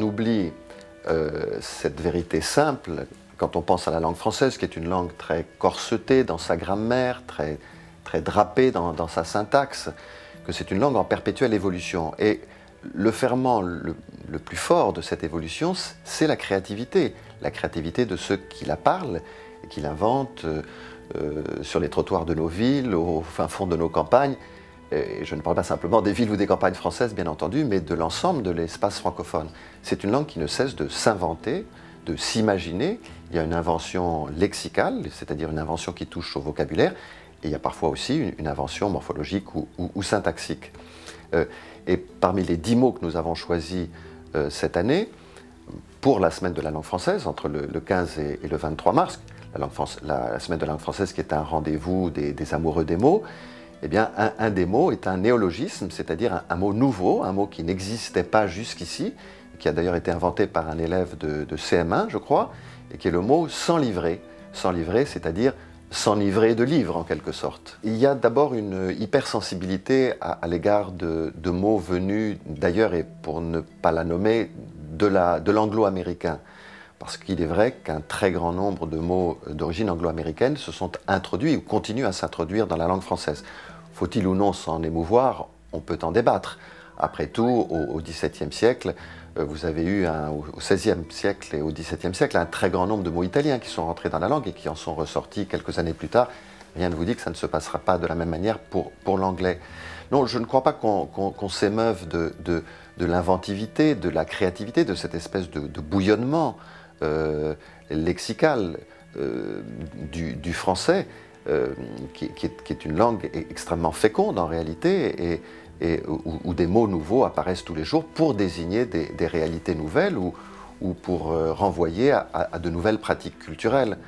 on oublie euh, cette vérité simple quand on pense à la langue française, qui est une langue très corsetée dans sa grammaire, très, très drapée dans, sa syntaxe, que c'est une langue en perpétuelle évolution. Et le ferment le, plus fort de cette évolution, c'est la créativité. La créativité de ceux qui la parlent et qui l'inventent euh, euh, sur les trottoirs de nos villes, au fin fond de nos campagnes. Et je ne parle pas simplement des villes ou des campagnes françaises, bien entendu, mais de l'ensemble de l'espace francophone. C'est une langue qui ne cesse de s'inventer, de s'imaginer. Il y a une invention lexicale, c'est-à-dire une invention qui touche au vocabulaire, et il y a parfois aussi une, invention morphologique ou, syntaxique. Euh, et parmi les dix mots que nous avons choisis euh, cette année, pour la semaine de la langue française, entre le, 15 et, le 23 mars, la, semaine de la langue française qui est un rendez-vous des amoureux des mots, eh bien, un, des mots est un néologisme, c'est-à-dire un, mot nouveau, un mot qui n'existait pas jusqu'ici, qui a d'ailleurs été inventé par un élève de, CM1, je crois, et qui est le mot. Sans livrer, c'est-à-dire sans livrer de livres en quelque sorte. Il y a d'abord une hypersensibilité à l'égard de, mots venus d'ailleurs, et pour ne pas la nommer, de l'anglo-américain. Parce qu'il est vrai qu'un très grand nombre de mots d'origine anglo-américaine se sont introduits ou continuent à s'introduire dans la langue française. Faut-il ou non s'en émouvoir On peut en débattre. Après tout, au XVIIe siècle, euh, vous avez eu au XVIe siècle et au XVIIe siècle un très grand nombre de mots italiens qui sont rentrés dans la langue et qui en sont ressortis quelques années plus tard. Rien ne vous dit que ça ne se passera pas de la même manière pour, pour l'anglais. Non, je ne crois pas qu'on s'émeuve de, de, l'inventivité, de la créativité, de cette espèce de, bouillonnement euh, lexical euh, du, français. Euh, qui, est, une langue extrêmement féconde en réalité, et, où, des mots nouveaux apparaissent tous les jours pour désigner des, réalités nouvelles ou, ou pour euh, renvoyer à, de nouvelles pratiques culturelles.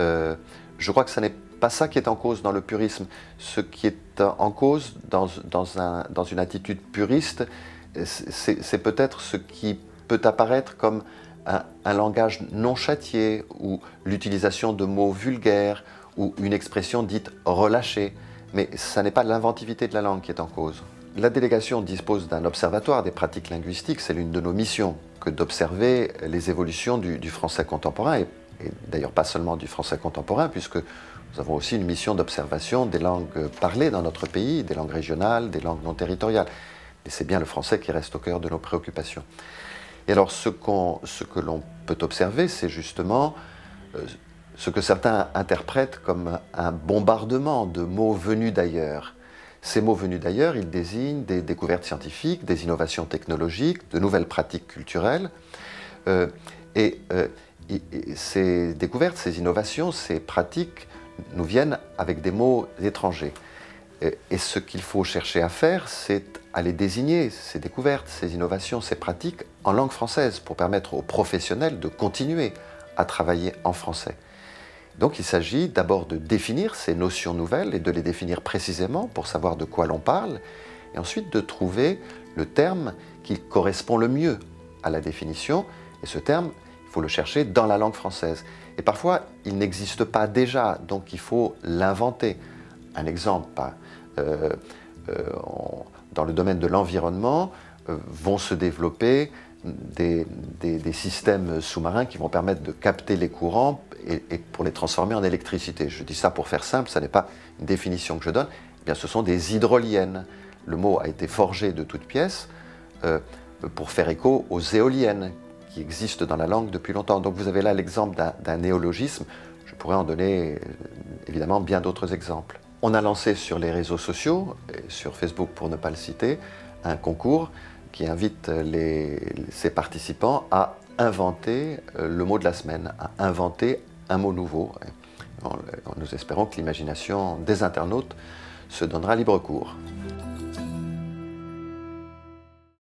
Euh, je crois que ce n'est pas ça qui est en cause dans le purisme. Ce qui est en cause dans une attitude puriste, c'est peut-être ce qui peut apparaître comme un, un langage non châtié ou l'utilisation de mots vulgaires ou une expression dite relâchée, mais ce n'est pas l'inventivité de la langue qui est en cause. La délégation dispose d'un observatoire des pratiques linguistiques, c'est l'une de nos missions que d'observer les évolutions du, français contemporain, et, d'ailleurs pas seulement du français contemporain, puisque nous avons aussi une mission d'observation des langues parlées dans notre pays, des langues régionales, des langues non territoriales. Et c'est bien le français qui reste au cœur de nos préoccupations. Et alors ce, ce que l'on peut observer, c'est justement euh, ce que certains interprètent comme un bombardement de mots venus d'ailleurs. Ces mots venus d'ailleurs, ils désignent des découvertes scientifiques, des innovations technologiques, de nouvelles pratiques culturelles. Euh, et, euh, et, ces découvertes, ces innovations, ces pratiques nous viennent avec des mots étrangers. Et, et ce qu'il faut chercher à faire, c'est à les désigner, ces découvertes, ces innovations, ces pratiques, en langue française, pour permettre aux professionnels de continuer à travailler en français. Donc il s'agit d'abord de définir ces notions nouvelles et de les définir précisément pour savoir de quoi l'on parle, et ensuite de trouver le terme qui correspond le mieux à la définition, et ce terme, il faut le chercher dans la langue française. Et parfois, il n'existe pas déjà, donc il faut l'inventer. Un exemple, euh, euh, dans le domaine de l'environnement, euh, vont se développer des, systèmes sous-marins qui vont permettre de capter les courants et, pour les transformer en électricité. Je dis ça pour faire simple, ça n'est pas une définition que je donne. Eh bien, ce sont des hydroliennes. Le mot a été forgé de toutes pièces euh, pour faire écho aux éoliennes qui existent dans la langue depuis longtemps. Donc vous avez là l'exemple d'un néologisme. Je pourrais en donner euh, évidemment bien d'autres exemples. On a lancé sur les réseaux sociaux, sur Facebook pour ne pas le citer, un concours qui invite ses participants à inventer euh, le mot de la semaine, à inventer un mot nouveau. Nous espérons que l'imagination des internautes se donnera libre cours.